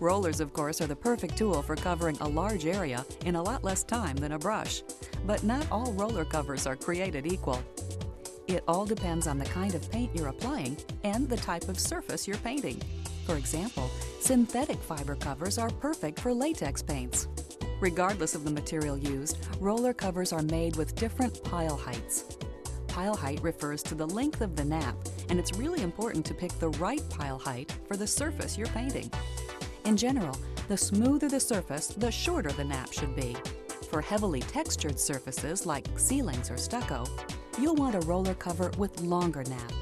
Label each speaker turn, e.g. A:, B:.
A: Rollers, of course, are the perfect tool for covering a large area in a lot less time than a brush. But not all roller covers are created equal. It all depends on the kind of paint you're applying and the type of surface you're painting. For example, synthetic fiber covers are perfect for latex paints. Regardless of the material used, roller covers are made with different pile heights. Pile height refers to the length of the nap, and it's really important to pick the right pile height for the surface you're painting. In general, the smoother the surface, the shorter the nap should be. For heavily textured surfaces like ceilings or stucco, you'll want a roller cover with longer nap.